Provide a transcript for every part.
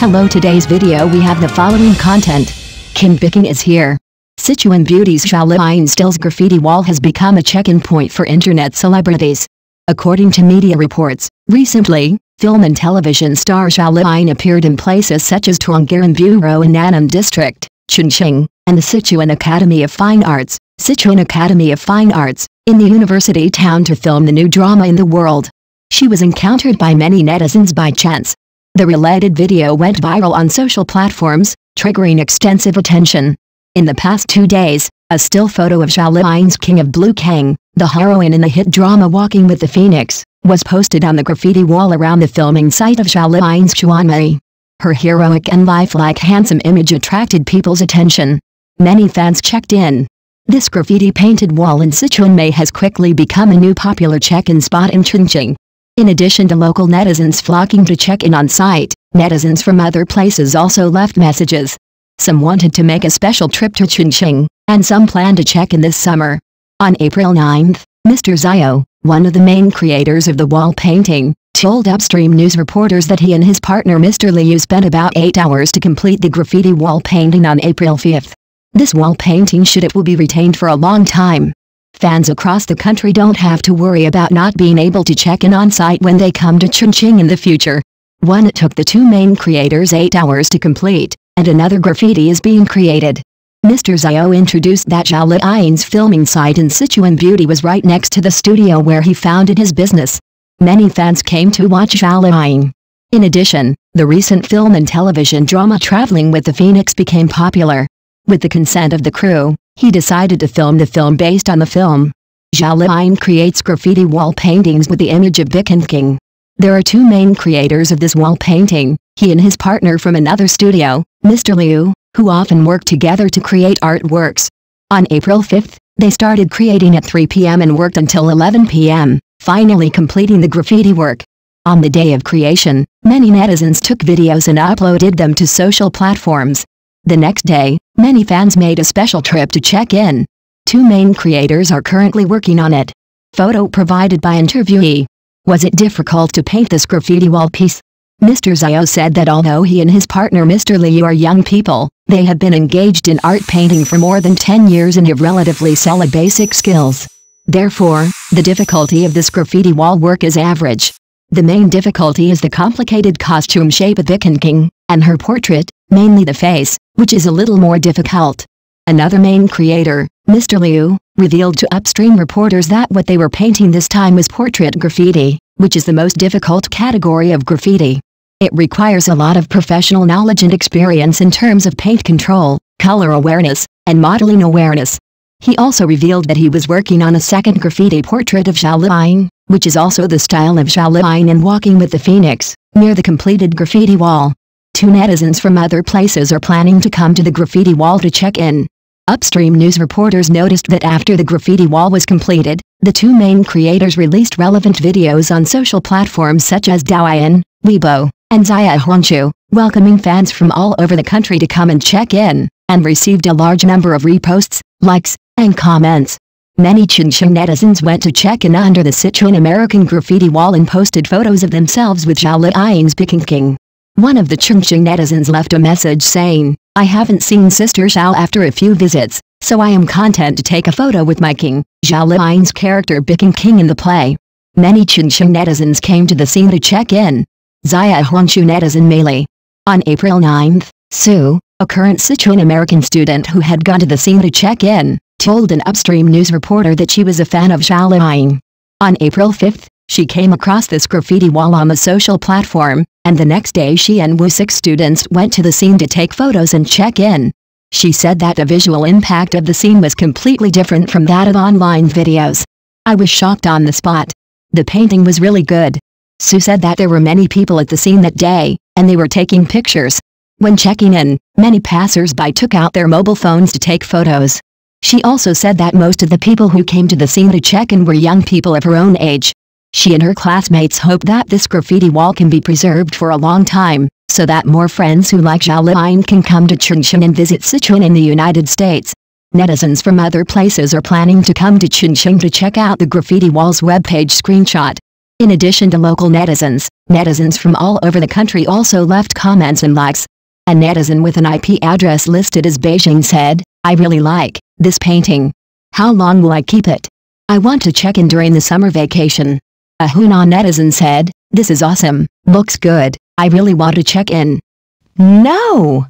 Hello today's video we have the following content. King Bicang is here. Sichuan Beauty's Zhao Liying Stills graffiti wall has become a check-in point for internet celebrities. According to media reports, recently, film and television star Zhao Liying appeared in places such as Tonggaran Bureau in Nannan District, Chongqing, and the Sichuan Academy of Fine Arts, Sichuan Academy of Fine Arts, in the university town to film the new drama in the world. She was encountered by many netizens by chance. The related video went viral on social platforms, triggering extensive attention. In the past two days, a still photo of Zhao Liying's King of Blue Kang, the heroine in the hit drama Walking with the Phoenix, was posted on the graffiti wall around the filming site of Zhao Liying's Xuanmei. Her heroic and lifelike handsome image attracted people's attention. Many fans checked in. This graffiti-painted wall in Sichuanmei has quickly become a new popular check-in spot in Chongqing. In addition to local netizens flocking to check in on site, netizens from other places also left messages. Some wanted to make a special trip to Chongqing, and some plan to check in this summer. On April 9, Mr. Zio, one of the main creators of the wall painting, told Upstream News reporters that he and his partner Mr. Liu spent about 8 hours to complete the graffiti wall painting on April 5. This wall painting should it will be retained for a long time. Fans across the country don't have to worry about not being able to check in on site when they come to Chongqing in the future. One it took the two main creators 8 hours to complete, and another graffiti is being created. Mr. Zio introduced that Zhao Liying's filming site in Sichuan Beauty was right next to the studio where he founded his business. Many fans came to watch Zhao Liying. In addition, the recent film and television drama Traveling with the Phoenix became popular. With the consent of the crew, he decided to film the film based on the film. Zhao creates graffiti wall paintings with the image of Bicang King. There are two main creators of this wall painting, he and his partner from another studio, Mr. Liu, who often work together to create artworks. On April 5, they started creating at 3 p.m. and worked until 11 p.m., finally completing the graffiti work. On the day of creation, many netizens took videos and uploaded them to social platforms. The next day, many fans made a special trip to check in. Two main creators are currently working on it. Photo provided by interviewee. Was it difficult to paint this graffiti wall piece? Mr. Zio said that although he and his partner Mr. Liu are young people, they have been engaged in art painting for more than 10 years and have relatively solid basic skills. Therefore, the difficulty of this graffiti wall work is average. The main difficulty is the complicated costume shape of Bicang King, and her portrait, mainly the face, which is a little more difficult. Another main creator, Mr. Liu, revealed to upstream reporters that what they were painting this time was portrait graffiti, which is the most difficult category of graffiti. It requires a lot of professional knowledge and experience in terms of paint control, color awareness, and modeling awareness. He also revealed that he was working on a second graffiti portrait of Zhao Liying, which is also the style of Zhao Liying in Walking with the Phoenix, near the completed graffiti wall. Two netizens from other places are planning to come to the graffiti wall to check in. Upstream news reporters noticed that after the graffiti wall was completed, the two main creators released relevant videos on social platforms such as Douyin, Weibo, and Zaya welcoming fans from all over the country to come and check in, and received a large number of reposts, likes, and comments. Many Chongqing netizens went to check in under the Sichuan American graffiti wall and posted photos of themselves with Zhao Liying's Bicang King. One of the Chongqing netizens left a message saying, I haven't seen Sister Zhao after a few visits, so I am content to take a photo with my king, Zhao Liying's character Bicang King in the play. Many Chongqing netizens came to the scene to check in. Xiaohongshu netizen Meili. On April 9, Su, a current Sichuan American student who had gone to the scene to check in, told an upstream news reporter that she was a fan of Zhao Liying. On April 5, she came across this graffiti wall on the social platform, and the next day she and Wu 6 students went to the scene to take photos and check in. She said that the visual impact of the scene was completely different from that of online videos. I was shocked on the spot. The painting was really good. Sue said that there were many people at the scene that day, and they were taking pictures. When checking in, many passers-by took out their mobile phones to take photos. She also said that most of the people who came to the scene to check in were young people of her own age. She and her classmates hope that this graffiti wall can be preserved for a long time, so that more friends who like Zhao Liying can come to Chongqing and visit Sichuan in the United States. Netizens from other places are planning to come to Chongqing to check out the graffiti wall's webpage screenshot. In addition to local netizens, netizens from all over the country also left comments and likes. A netizen with an IP address listed as Beijing said, I really like this painting. How long will I keep it? I want to check in during the summer vacation. A Hunan netizen said, This is awesome, looks good, I really want to check in. No!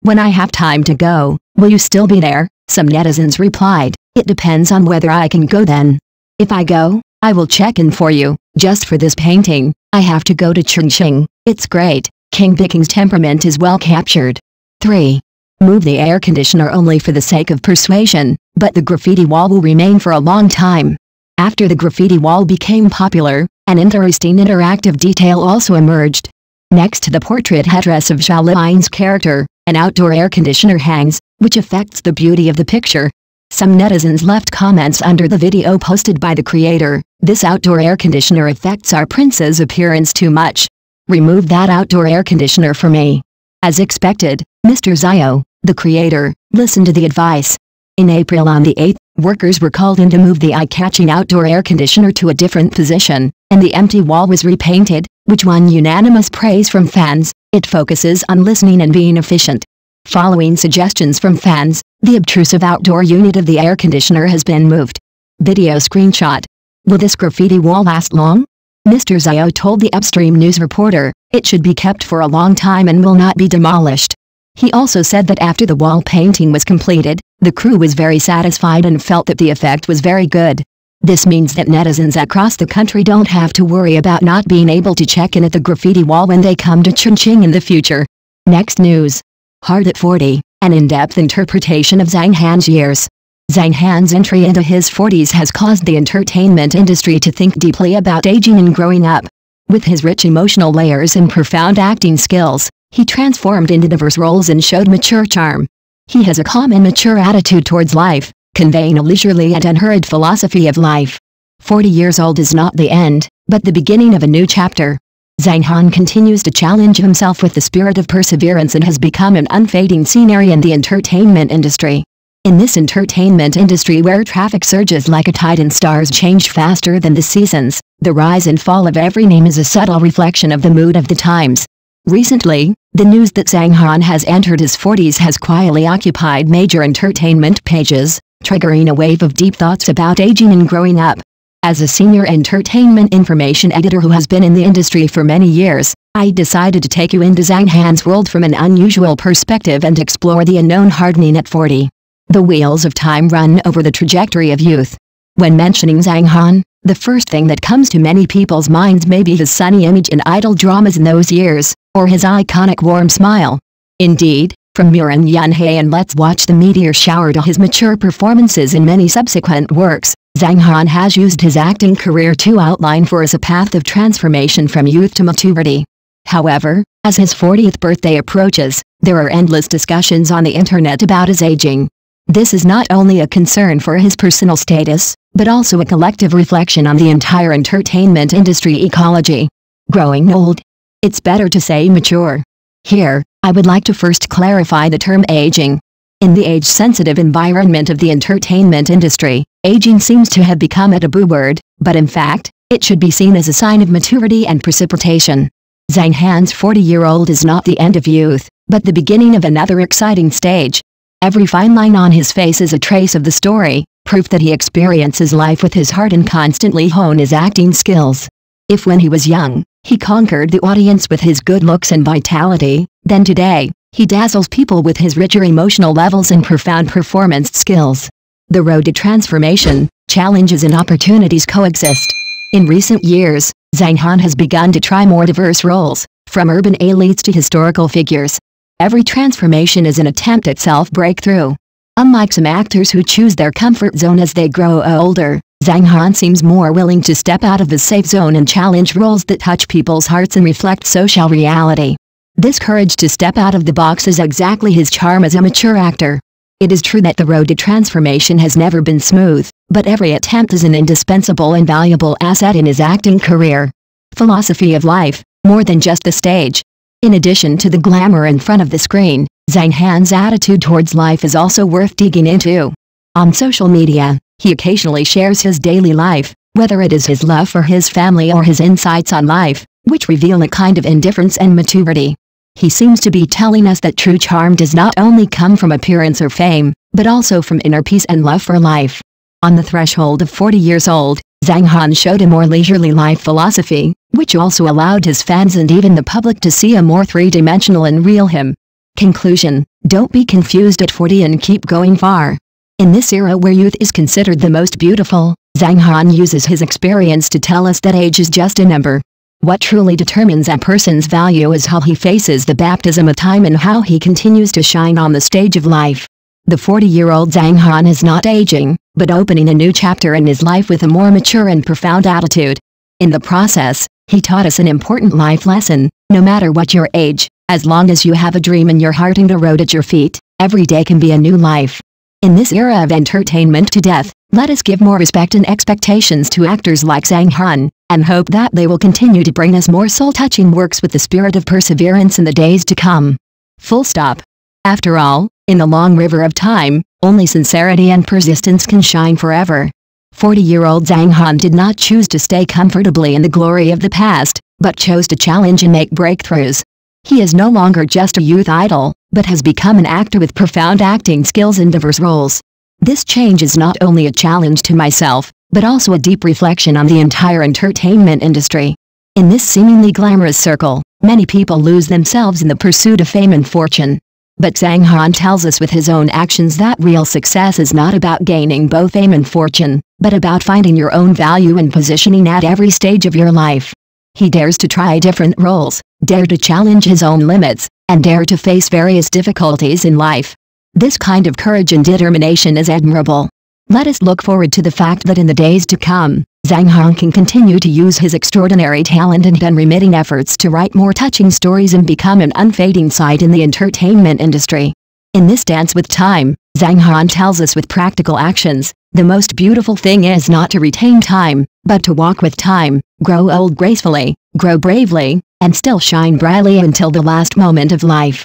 When I have time to go, will you still be there? Some netizens replied, It depends on whether I can go then. If I go, I will check in for you, just for this painting, I have to go to Chongqing, it's great, King Bicang's temperament is well captured. 3. Move the air conditioner only for the sake of persuasion, but the graffiti wall will remain for a long time. After the graffiti wall became popular, an interesting interactive detail also emerged. Next to the portrait headdress of Zhao Liying's character, an outdoor air conditioner hangs, which affects the beauty of the picture. Some netizens left comments under the video posted by the creator, this outdoor air conditioner affects our prince's appearance too much. Remove that outdoor air conditioner for me. As expected, Mr. Zio, the creator, listened to the advice. In April on the 8th, workers were called in to move the eye-catching outdoor air conditioner to a different position, and the empty wall was repainted, which won unanimous praise from fans. It focuses on listening and being efficient. Following suggestions from fans, the obtrusive outdoor unit of the air conditioner has been moved. Video screenshot. Will this graffiti wall last long? Mr. Zio told the upstream news reporter, it should be kept for a long time and will not be demolished. He also said that after the wall painting was completed, the crew was very satisfied and felt that the effect was very good. This means that netizens across the country don't have to worry about not being able to check in at the graffiti wall when they come to Chongqing in the future. Next news. Hard at 40, an in-depth interpretation of Zhang Han's years. Zhang Han's entry into his 40s has caused the entertainment industry to think deeply about aging and growing up. With his rich emotional layers and profound acting skills, he transformed into diverse roles and showed mature charm. He has a calm and mature attitude towards life, conveying a leisurely and unhurried philosophy of life. 40 years old is not the end, but the beginning of a new chapter. Zhang Han continues to challenge himself with the spirit of perseverance and has become an unfading scenery in the entertainment industry. In this entertainment industry where traffic surges like a tide and stars change faster than the seasons, the rise and fall of every name is a subtle reflection of the mood of the times. Recently, the news that Zhang Han has entered his 40s has quietly occupied major entertainment pages, triggering a wave of deep thoughts about aging and growing up. As a senior entertainment information editor who has been in the industry for many years, I decided to take you into Zhang Han's world from an unusual perspective and explore the unknown hardening at 40. The wheels of time run over the trajectory of youth. When mentioning Zhang Han, the first thing that comes to many people's minds may be his sunny image in idol dramas in those years, or his iconic warm smile. Indeed, from Muran Yunhei and Let's Watch the Meteor Shower to his mature performances in many subsequent works, Zhang Han has used his acting career to outline for us a path of transformation from youth to maturity. However, as his 40th birthday approaches, there are endless discussions on the internet about his aging. This is not only a concern for his personal status, but also a collective reflection on the entire entertainment industry ecology. Growing old. It's better to say mature. Here, I would like to first clarify the term aging. In the age-sensitive environment of the entertainment industry, aging seems to have become a taboo word, but in fact, it should be seen as a sign of maturity and precipitation. Zhang Han's 40-year-old is not the end of youth, but the beginning of another exciting stage. Every fine line on his face is a trace of the story, proof that he experiences life with his heart and constantly hone his acting skills. If when he was young, he conquered the audience with his good looks and vitality, then today, he dazzles people with his richer emotional levels and profound performance skills. The road to transformation, challenges and opportunities coexist. In recent years, Zhang Han has begun to try more diverse roles, from urban elites to historical figures. Every transformation is an attempt at self-breakthrough. Unlike some actors who choose their comfort zone as they grow older, Zhang Han seems more willing to step out of his safe zone and challenge roles that touch people's hearts and reflect social reality. This courage to step out of the box is exactly his charm as a mature actor. It is true that the road to transformation has never been smooth, but every attempt is an indispensable and valuable asset in his acting career. Philosophy of life, more than just the stage. In addition to the glamour in front of the screen, Zhang Han's attitude towards life is also worth digging into. On social media, he occasionally shares his daily life, whether it is his love for his family or his insights on life, which reveal a kind of indifference and maturity. He seems to be telling us that true charm does not only come from appearance or fame, but also from inner peace and love for life. On the threshold of 40 years old, Zhang Han showed a more leisurely life philosophy, which also allowed his fans and even the public to see a more three-dimensional and real him. Conclusion, don't be confused at 40 and keep going far. In this era where youth is considered the most beautiful, Zhang Han uses his experience to tell us that age is just a number. What truly determines a person's value is how he faces the baptism of time and how he continues to shine on the stage of life. The 40-year-old Zhang Han is not aging, but opening a new chapter in his life with a more mature and profound attitude. In the process, he taught us an important life lesson, no matter what your age, as long as you have a dream in your heart and a road at your feet, every day can be a new life. In this era of entertainment to death, let us give more respect and expectations to actors like Zhang Han, and hope that they will continue to bring us more soul-touching works with the spirit of perseverance in the days to come. Full stop. After all, in the long river of time, only sincerity and persistence can shine forever. 40-year-old Zhang Han did not choose to stay comfortably in the glory of the past, but chose to challenge and make breakthroughs. He is no longer just a youth idol, but has become an actor with profound acting skills in diverse roles. This change is not only a challenge to myself, but also a deep reflection on the entire entertainment industry. In this seemingly glamorous circle, many people lose themselves in the pursuit of fame and fortune. But Zhang Han tells us with his own actions that real success is not about gaining both fame and fortune, but about finding your own value and positioning at every stage of your life. He dares to try different roles, dare to challenge his own limits, and dare to face various difficulties in life. This kind of courage and determination is admirable. Let us look forward to the fact that in the days to come, Zhang Han can continue to use his extraordinary talent and unremitting efforts to write more touching stories and become an unfading sight in the entertainment industry. In this dance with time, Zhang Han tells us with practical actions, the most beautiful thing is not to retain time, but to walk with time, grow old gracefully, grow bravely, and still shine brightly until the last moment of life.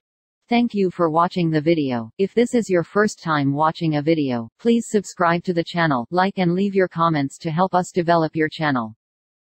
Thank you for watching the video. If this is your first time watching a video, please subscribe to the channel, like and leave your comments to help us develop your channel.